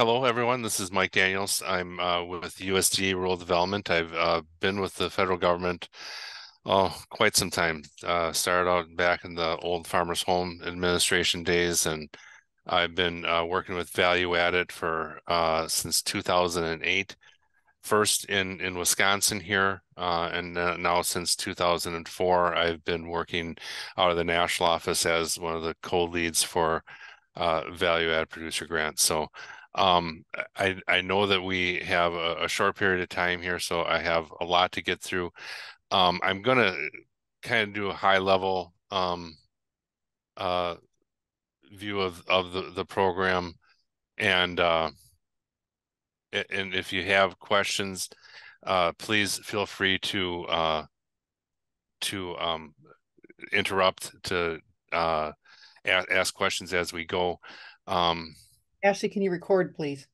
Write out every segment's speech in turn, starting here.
hello, everyone. This is Mike Daniels. I'm uh, with USDA Rural Development. I've uh, been with the federal government oh quite some time. Uh, started out back in the old Farmers Home Administration days, and I've been uh, working with Value Added for uh, since 2008. First in in Wisconsin here, uh, and now since 2004, I've been working out of the national office as one of the co-leads for Value Add Producer Grants. So um, I, I know that we have a, a, short period of time here, so I have a lot to get through. Um, I'm to kind of do a high level um, uh, view of, of the, the program. And, uh, and if you have questions, uh, please feel free to uh, to um, interrupt to uh, ask questions as we go. Um, Ashley, can you record, please?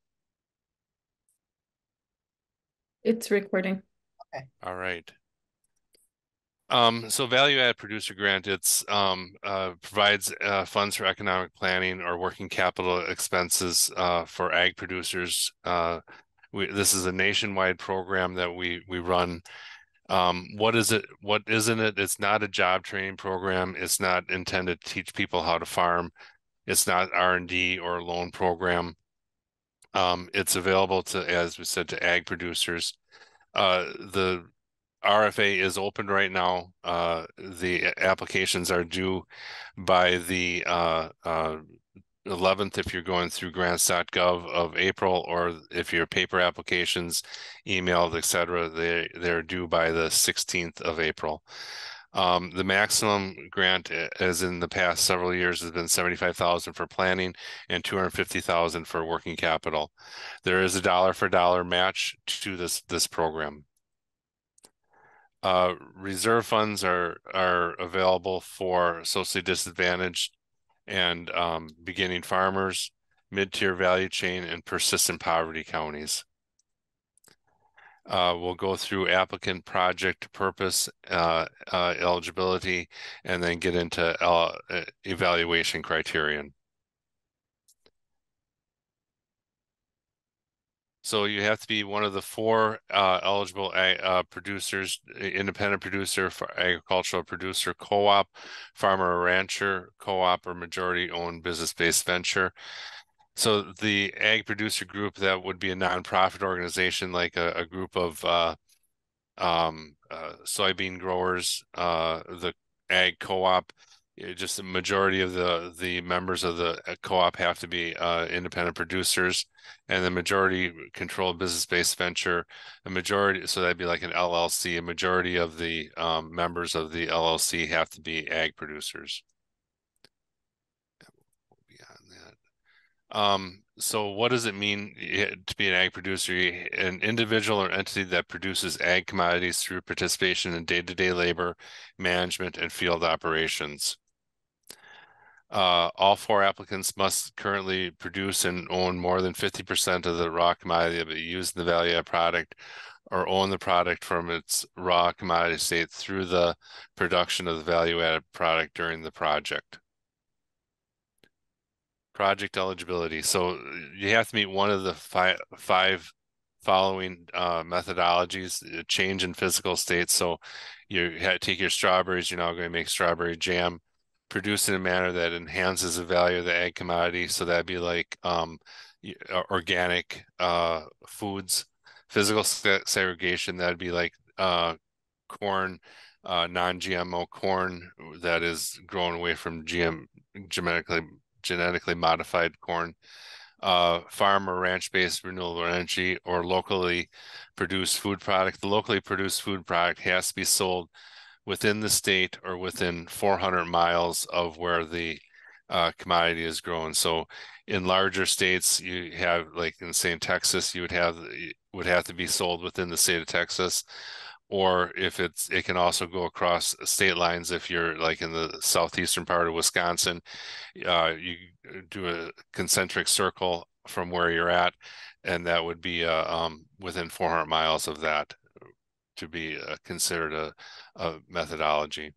It's recording. Okay. All right. Um, so value add producer grant, it's um, uh, provides uh, funds for economic planning or working capital expenses uh, for ag producers. Uh, we, this is a nationwide program that we we run. Um, what is it? What isn't it? It's not a job training program. It's not intended to teach people how to farm. It's not R and D or loan program. Um, it's available to, as we said, to ag producers. Uh, the RFA is open right now. Uh, the applications are due by the uh, 11th uh, if you're going through grants.gov of April, or if your paper applications, emailed, etc., they they're due by the 16th of April. Um, the maximum grant, as in the past several years, has been seventy-five thousand for planning and two hundred fifty thousand for working capital. There is a dollar for dollar match to this this program. Uh, reserve funds are are available for socially disadvantaged and um, beginning farmers, mid-tier value chain, and persistent poverty counties. Uh, we'll go through applicant project purpose, uh, uh, eligibility, and then get into uh, evaluation criterion. So you have to be one of the four uh, eligible uh, producers, independent producer, agricultural producer, co-op, farmer or rancher, co-op or majority owned business-based venture. So the ag producer group that would be a nonprofit organization, like a, a group of uh, um, uh, soybean growers, uh, the ag co-op. Just the majority of the the members of the uh, co-op have to be uh, independent producers, and the majority controlled business-based venture. A majority, so that'd be like an LLC. A majority of the um, members of the LLC have to be ag producers. Um, so what does it mean to be an ag producer? An individual or entity that produces ag commodities through participation in day-to-day labor, management, and field operations. Uh, all four applicants must currently produce and own more than 50% of the raw commodity that used in the value add product or own the product from its raw commodity state through the production of the value added product during the project project eligibility. So you have to meet one of the five five following uh, methodologies: change in physical state. So you take your strawberries. You're now going to make strawberry jam, produce in a manner that enhances the value of the ag commodity. So that'd be like um, organic uh, foods. Physical segregation. That'd be like uh, corn. Uh, non-GMO corn that is grown away from GM genetically genetically modified corn, uh, farm or ranch-based renewable energy, or locally produced food product. The locally produced food product has to be sold within the state or within 400 miles of where the uh, commodity is grown. So in larger states, you have like in say in Texas, you would have would have to be sold within the state of Texas or if it's it can also go across state lines if you're like in the southeastern part of Wisconsin uh, you do a concentric circle from where you're at and that would be uh, um, within 400 miles of that to be uh, considered a, a methodology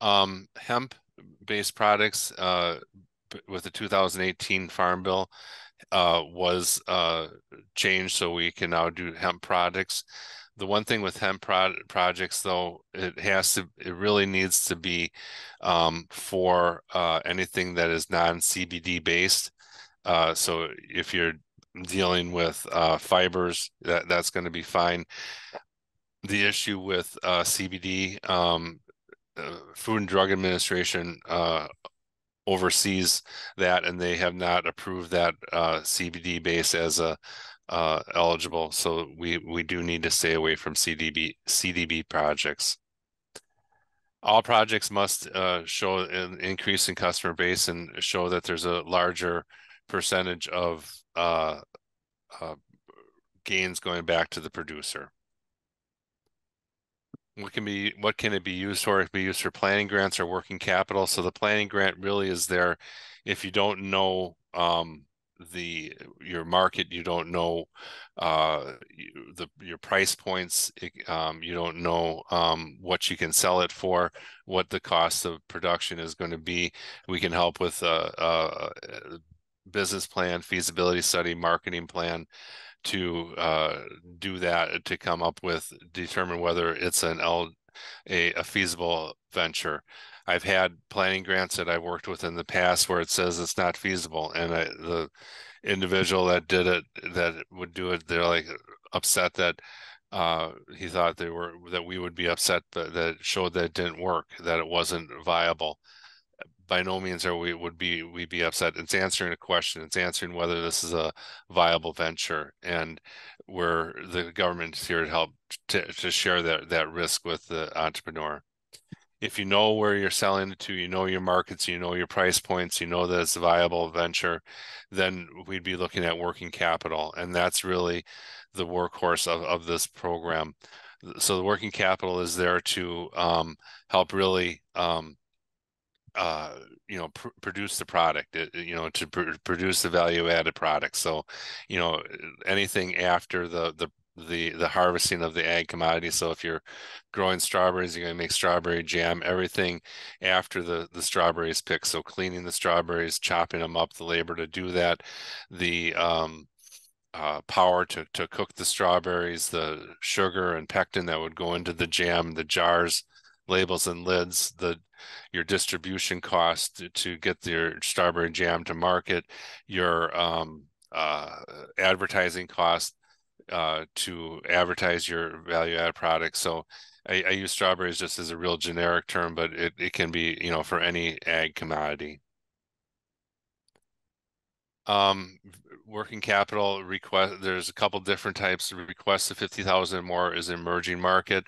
um, hemp based products uh, with the 2018 farm bill uh, was uh, changed, so we can now do hemp products. The one thing with hemp pro projects, though, it has to, it really needs to be um, for uh, anything that is non-CBD based. Uh, so if you're dealing with uh, fibers, that that's going to be fine. The issue with uh, CBD, um, uh, Food and Drug Administration uh, oversees that, and they have not approved that CBD base as a uh, eligible. So we we do need to stay away from CDB CDB projects. All projects must uh, show an increase in customer base and show that there's a larger percentage of uh, uh, gains going back to the producer. What can be what can it be used for? It can be used for planning grants or working capital. So the planning grant really is there if you don't know um, the your market, you don't know uh, the your price points, um, you don't know um, what you can sell it for, what the cost of production is going to be. We can help with a, a business plan, feasibility study, marketing plan, to uh, do that to come up with determine whether it's an L, a, a feasible venture. I've had planning grants that I've worked with in the past where it says it's not feasible, and I, the individual that did it that would do it, they're like upset that uh, he thought they were that we would be upset, but that showed that it didn't work, that it wasn't viable by no means are we would be we be upset. It's answering a question. It's answering whether this is a viable venture, and where the government is here to help to, to share that that risk with the entrepreneur. If you know where you're selling it to, you know your markets, you know your price points, you know that it's a viable venture, then we'd be looking at working capital, and that's really the workhorse of of this program. So the working capital is there to um, help really um, uh, you know pr- produce the product it, you know to pr- produce the value added product so you know anything after the the the the harvesting of the ag commodity. So if you're growing strawberries you're going to make strawberry jam. Everything after the the strawberries picked so cleaning the strawberries chopping them up the labor to do that the um uh, power to to cook the strawberries the sugar and pectin that would go into the jam the jars labels and lids, the your distribution cost to, to get your strawberry jam to market, your um, uh, advertising cost uh, to advertise your value add products. So I, I, use strawberries just as a real generic term, but it, it can be, you know, for any ag commodity. Um, working capital request, there's a couple different types of requests of 50,000 more is emerging market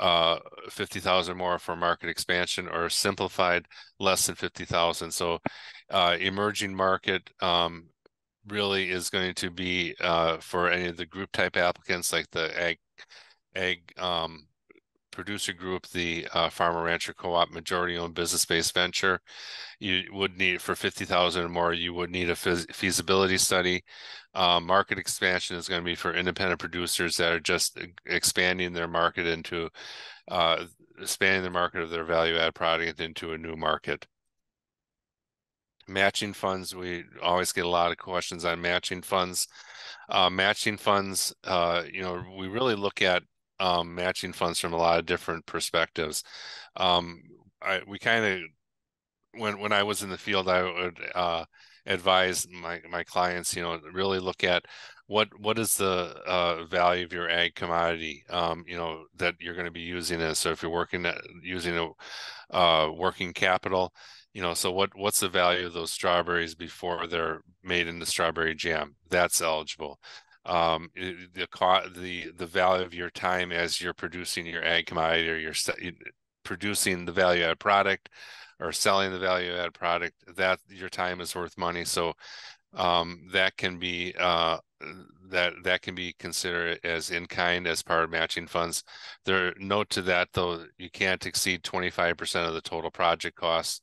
uh, 50,000 more for market expansion or simplified less than 50,000. So uh, emerging market um, really is going to be uh, for any of the group type applicants like the ag, ag um, producer group, the uh, farmer rancher co-op majority owned business based venture. You would need for 50,000 or more, you would need a feasibility study. Uh, market expansion is going to be for independent producers that are just expanding their market into uh, expanding the market of their value add product into a new market. Matching funds, we always get a lot of questions on matching funds. Uh, matching funds, uh, you know, we really look at um, matching funds from a lot of different perspectives. Um, I, we kind of when when I was in the field, I would uh, advise my my clients, you know, really look at what what is the uh, value of your ag commodity, um, you know, that you're going to be using it. So if you're working at using a uh, working capital, you know, so what what's the value of those strawberries before they're made into strawberry jam? That's eligible um, the the the value of your time as you're producing your ag commodity or you're producing the value add product or selling the value add product that your time is worth money so um, that can be uh, that that can be considered as in kind as part of matching funds there note to that though you can't exceed 25% of the total project costs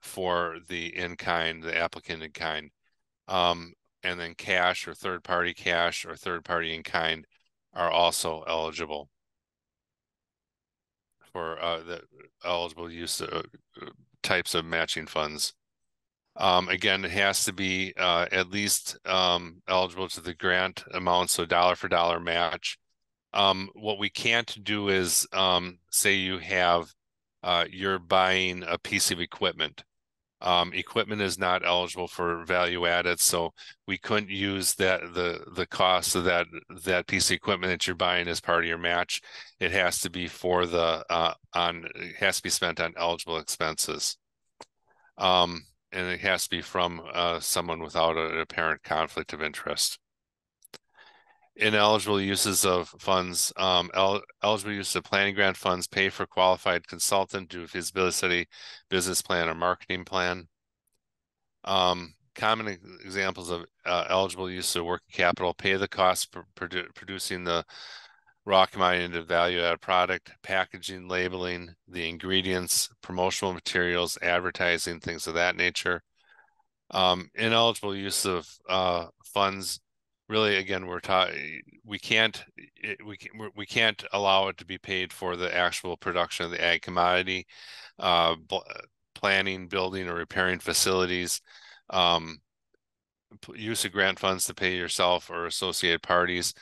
for the in kind the applicant in kind um, and then cash or third party cash or third party in kind are also eligible for uh, the eligible use of uh, types of matching funds. Um, again, it has to be uh, at least um, eligible to the grant amount, so dollar for dollar match. Um, what we can't do is um, say you have uh, you're buying a piece of equipment. Um, equipment is not eligible for value added, so we couldn't use that the the cost of that that piece of equipment that you're buying as part of your match. It has to be for the uh, on it has to be spent on eligible expenses. Um, and it has to be from uh, someone without an apparent conflict of interest. Ineligible uses of funds, um, el eligible use of planning grant funds pay for qualified consultant, do feasibility study, business plan, or marketing plan. Um, common examples of uh, eligible use of working capital, pay the cost for produ producing the raw commodity into value added product, packaging, labeling, the ingredients, promotional materials, advertising, things of that nature. Um, ineligible use of uh, funds really again we're taught we can't we we can't allow it to be paid for the actual production of the ag commodity uh, planning building or repairing facilities um, use of grant funds to pay yourself or associated parties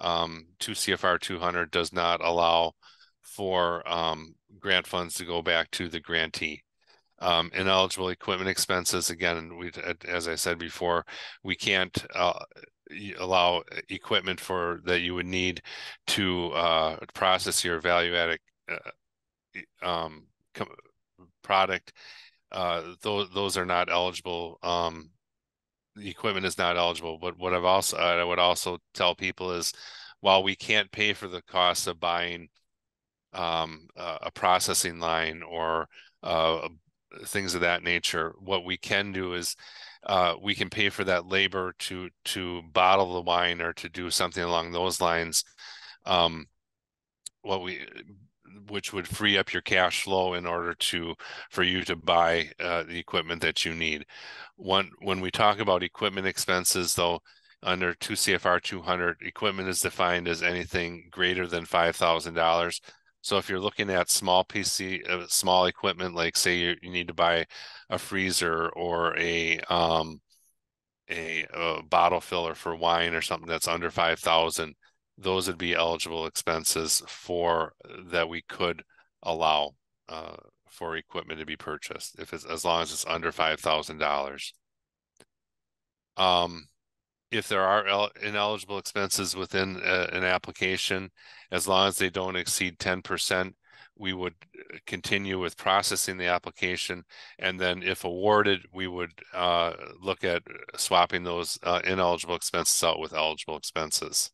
um, 2 cfr 200 does not allow for um, grant funds to go back to the grantee um, ineligible equipment expenses again we as i said before we can't uh, allow equipment for that you would need to uh, process your value added uh, um, product. Uh, those those are not eligible. The equipment is not eligible. But what I've also I would also tell people is, while we can't pay for the cost of buying um, a processing line or uh, things of that nature, what we can do is uh, we can pay for that labor to to bottle the wine or to do something along those lines. Um, what we which would free up your cash flow in order to for you to buy uh, the equipment that you need. One when we talk about equipment expenses, though, under 2 CFR 200, equipment is defined as anything greater than five thousand dollars. So if you're looking at small PC, uh, small equipment, like say you, you need to buy a freezer or a um, a, a bottle filler for wine or something that's under five thousand, those would be eligible expenses for that we could allow uh, for equipment to be purchased if it's as long as it's under five thousand dollars. Um, if there are ineligible expenses within a, an application, as long as they don't exceed 10%, we would uh, continue with processing the application. And then if awarded, we would uh, look at swapping those uh, ineligible expenses out with eligible expenses.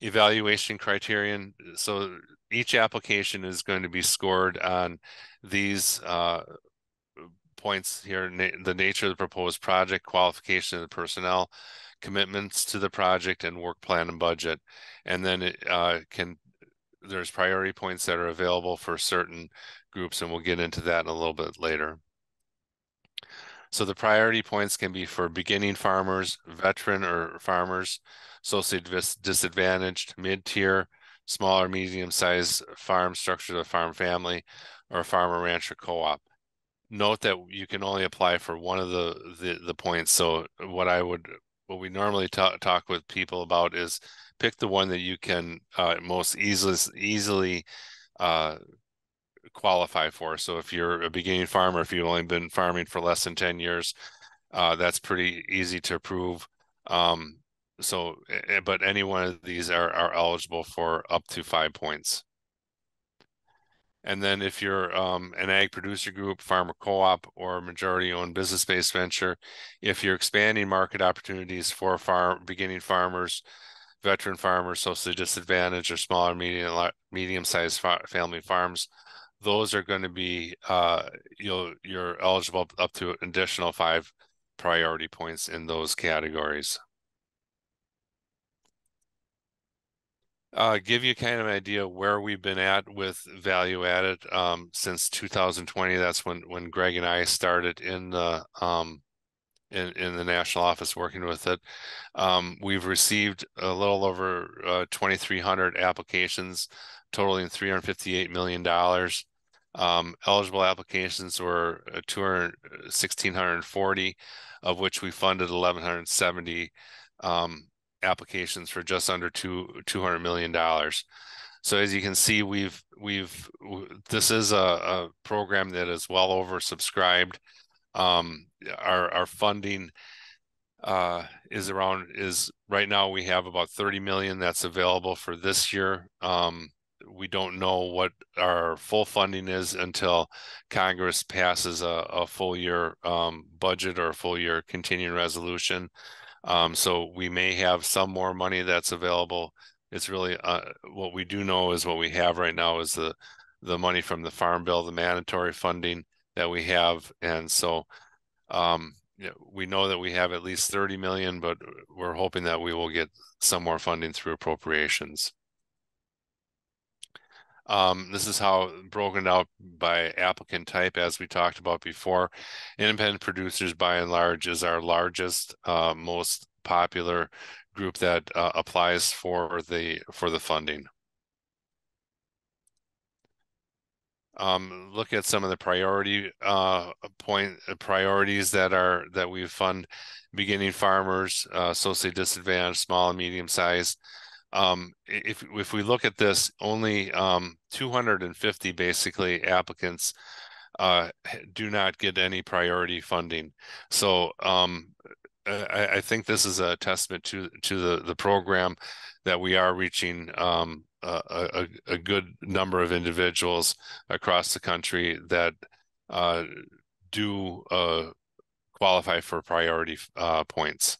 Evaluation criterion. So each application is going to be scored on these uh, points here na the nature of the proposed project, qualification of the personnel, commitments to the project, and work plan and budget. And then it uh, can there's priority points that are available for certain groups, and we'll get into that in a little bit later. So the priority points can be for beginning farmers, veteran or farmers, socially disadvantaged, mid-tier, small or medium-sized farm structure of farm family, or farmer rancher co-op note that you can only apply for one of the the, the points. So what I would what we normally talk talk with people about is pick the one that you can uh, most easily easily uh, qualify for. So if you're a beginning farmer, if you've only been farming for less than 10 years, uh, that's pretty easy to approve. Um, so, but any one of these are, are eligible for up to five points. And then if you're um, an ag producer group, farmer co-op, or majority-owned business-based venture, if you're expanding market opportunities for farm beginning farmers, veteran farmers, socially disadvantaged, or smaller, medium medium-sized fa family farms, those are going to be uh, you'll you're eligible up to an additional five priority points in those categories. Uh, give you kind of an idea where we've been at with value added um, since 2020. That's when when Greg and I started in the um, in in the national office working with it. Um, we've received a little over uh, 2,300 applications, totaling 358 million dollars. Um, eligible applications were uh, 200, 1,640, of which we funded 1,170 um, applications for just under two $200 million. So as you can see, we've we've this is a, a program that is well oversubscribed. Um, our our funding uh, is around is right now we have about 30 million that's available for this year. Um, we don't know what our full funding is until Congress passes a, a full year um, budget or a full year continuing resolution. Um, so we may have some more money that's available. It's really uh, what we do know is what we have right now is the the money from the farm bill, the mandatory funding that we have, and so um, we know that we have at least 30 million, but we're hoping that we will get some more funding through appropriations. Um, this is how broken out by applicant type, as we talked about before. Independent producers, by and large, is our largest, uh, most popular group that uh, applies for the for the funding. um, look at some of the priority uh, point uh, priorities that are that we fund beginning farmers, uh, socially disadvantaged, small and medium sized. Um, if if we look at this, only um, 250 basically applicants uh, do not get any priority funding. So um, I, I, think this is a testament to to the the program that we are reaching um, a, a, a, good number of individuals across the country that uh, do uh, qualify for priority uh, points.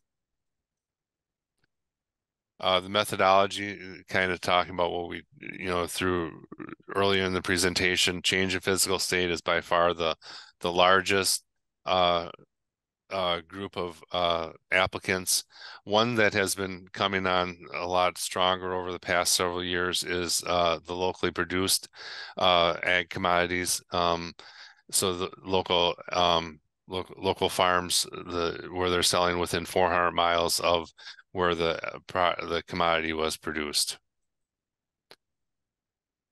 Uh, the methodology, kind of talking about what we, you know, through earlier in the presentation, change in physical state is by far the the largest uh, uh, group of uh, applicants. One that has been coming on a lot stronger over the past several years is uh, the locally produced uh, ag commodities. Um, so the local um, local farms, the where they're selling within 400 miles of where the the commodity was produced.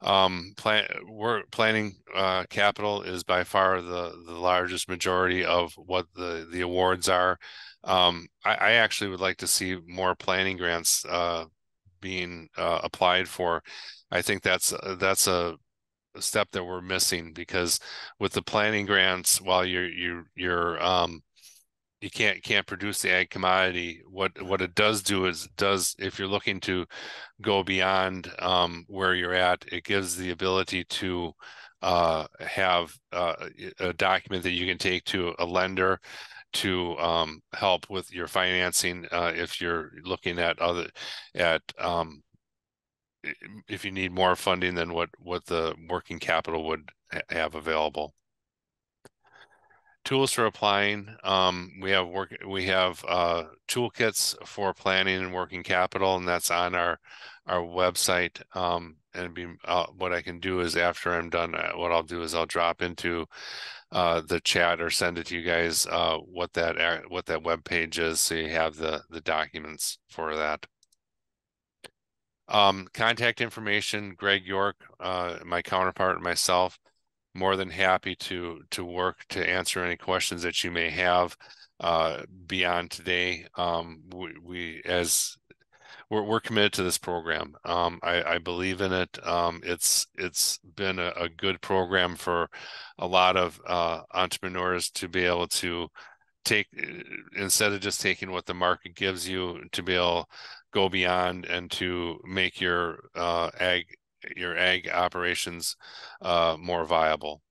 Um plan we're planning uh capital is by far the the largest majority of what the the awards are. Um i, I actually would like to see more planning grants uh being uh, applied for. I think that's uh, that's a, step that we're missing because with the planning grants while you're you you're um you can't can't produce the ag commodity. What what it does do is does if you're looking to go beyond um, where you're at, it gives the ability to uh, have uh, a document that you can take to a lender to um, help with your financing uh, if you're looking at other at um, if you need more funding than what what the working capital would have available tools for applying. Um, we have work. We have uh, toolkits for planning and working capital, and that's on our our website. Um, and be, uh, what I can do is after I'm done, uh, what I'll do is I'll drop into uh, the chat or send it to you guys uh, what that what that web page is, so you have the the documents for that. Um, contact information: Greg York, uh, my counterpart, and myself more than happy to to work to answer any questions that you may have uh, beyond today. Um, we, we, as we're we're committed to this program. Um, I, I, believe in it. Um, it's it's been a, a, good program for a lot of uh, entrepreneurs to be able to take instead of just taking what the market gives you to be able go beyond and to make your uh, ag your ag operations uh, more viable.